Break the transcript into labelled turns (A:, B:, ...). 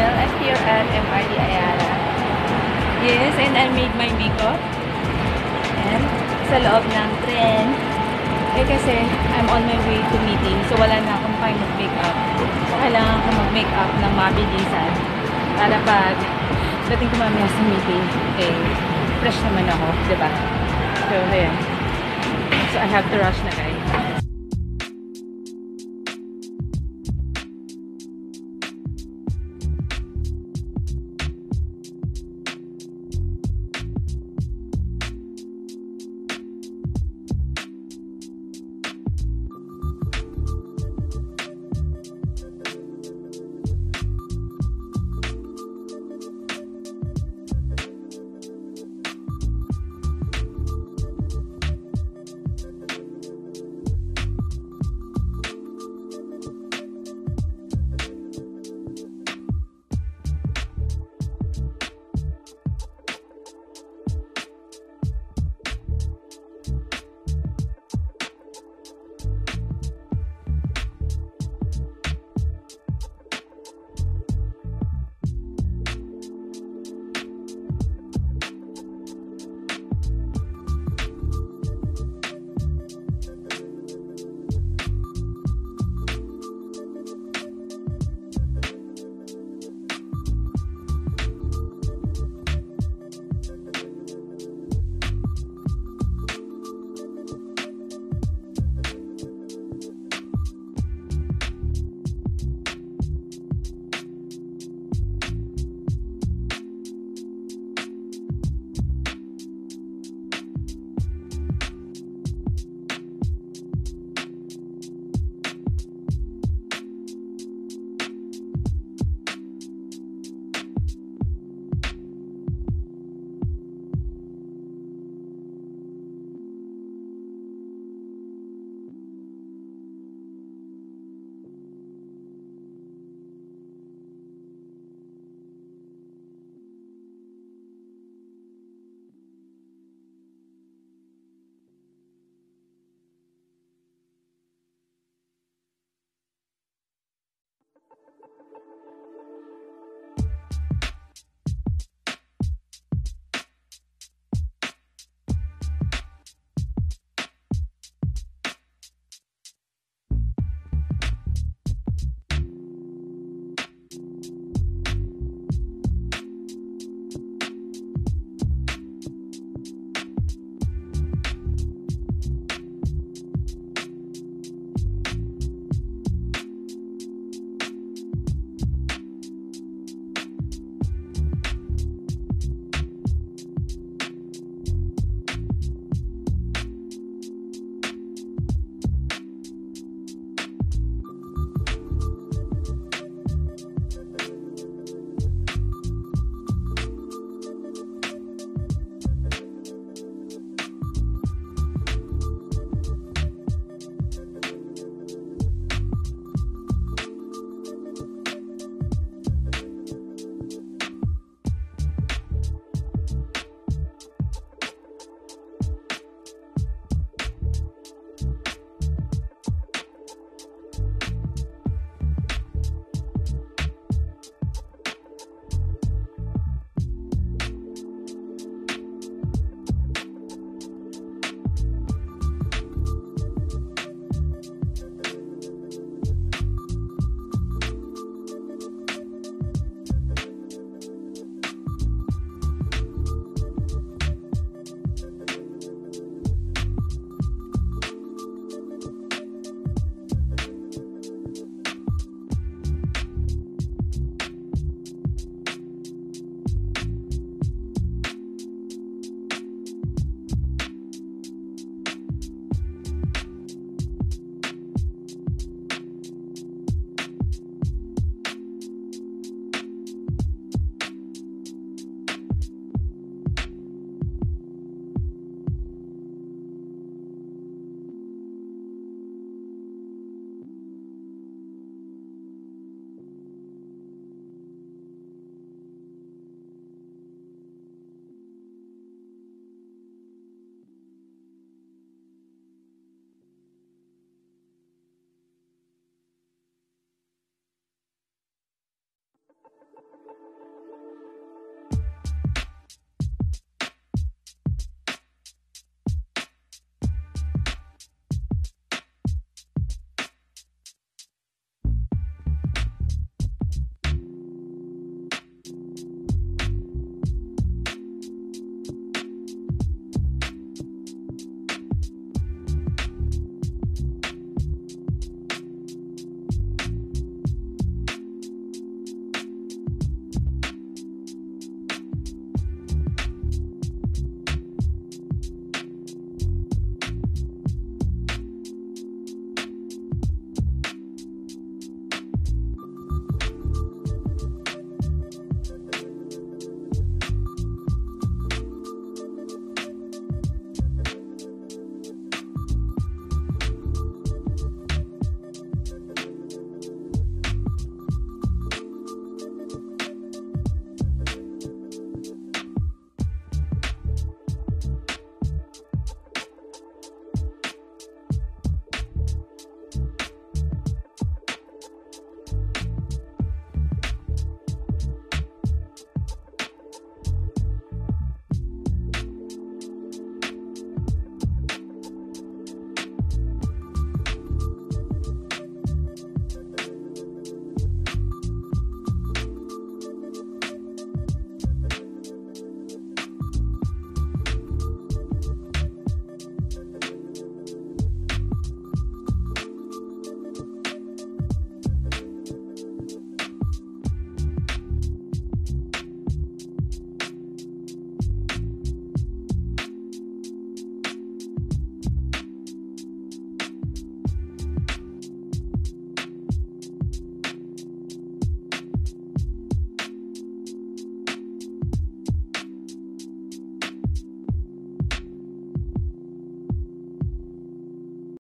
A: channel. I'm here at MRT Ayala. Yes, and I made my makeup. And sa loob ng tren. Eh kasi I'm on my way to meeting. So wala na akong time mag-makeup. So kailangan ko mag-makeup ng mabilisan. Para pag dating ko mamaya sa meeting, eh, fresh naman ako, di ba? So, ayan. So, I have to rush na guys.